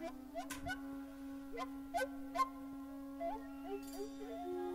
Thank you.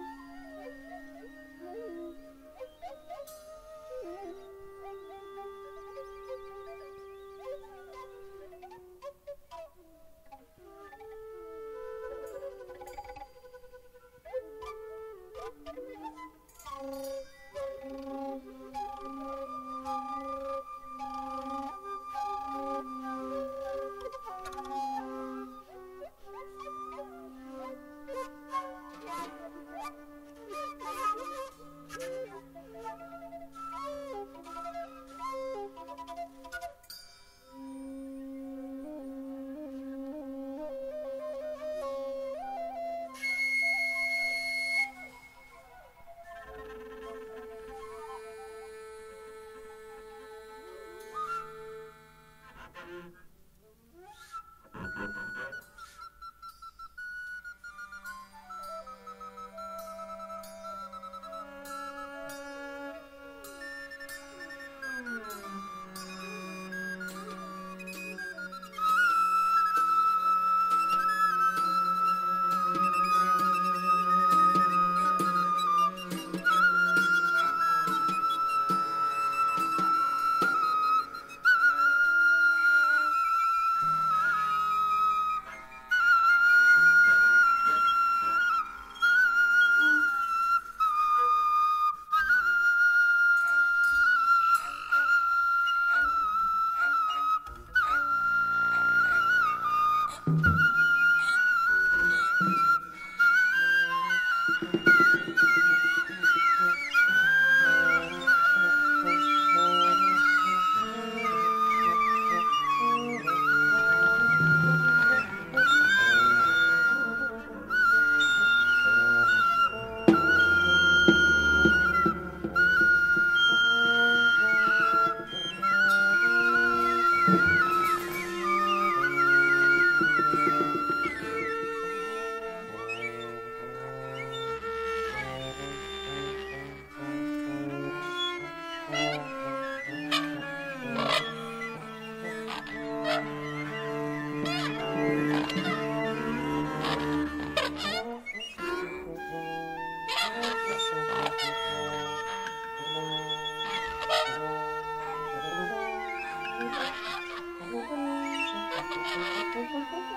嗯哼哼哼哼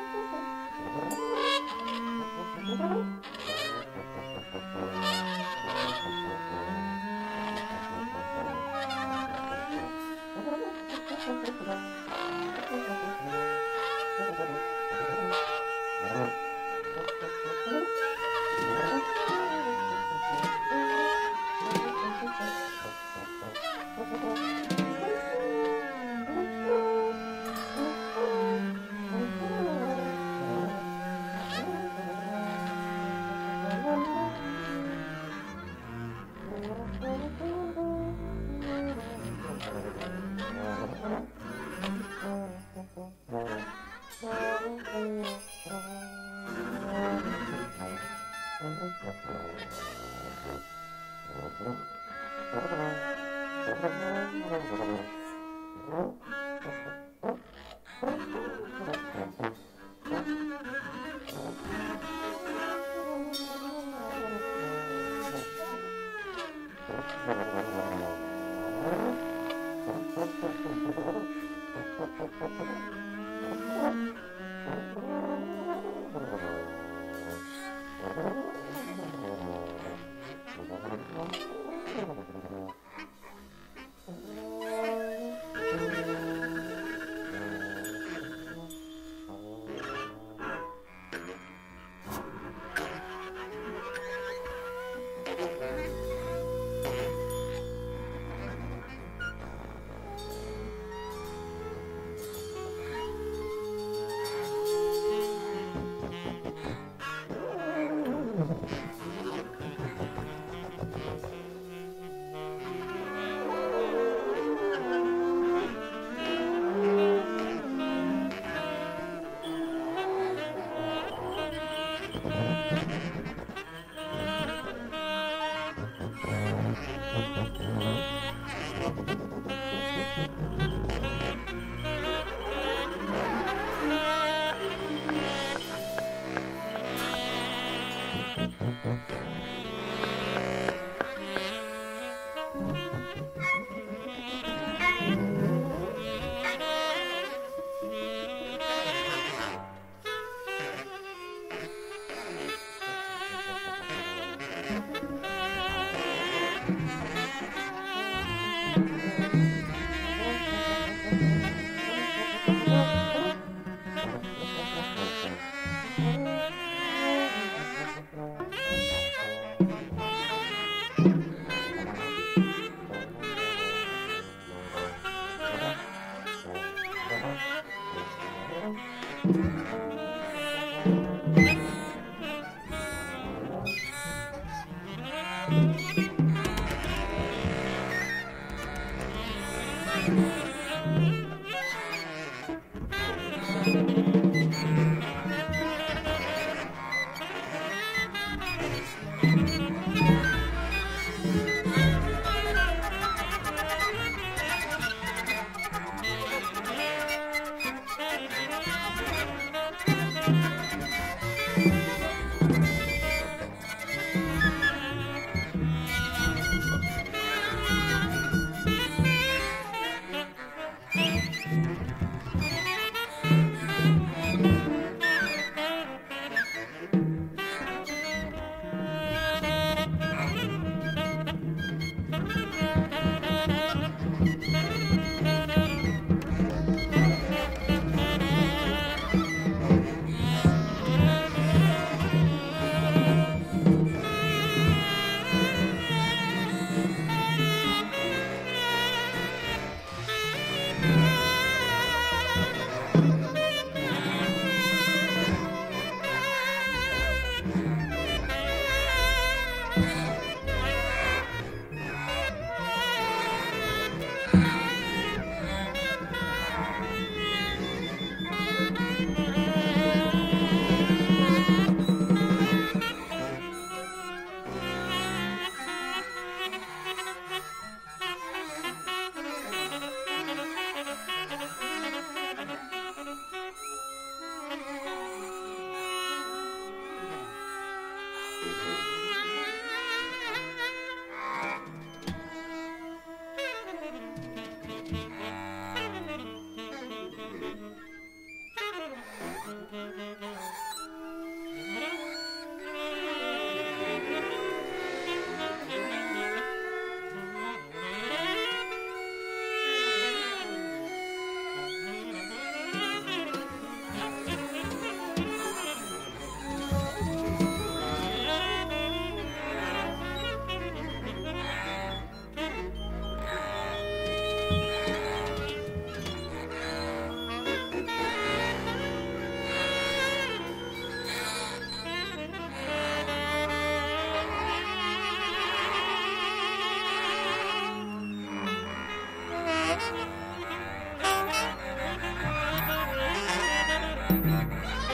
Yeah.